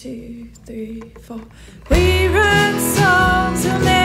two, three, four. We wrote songs and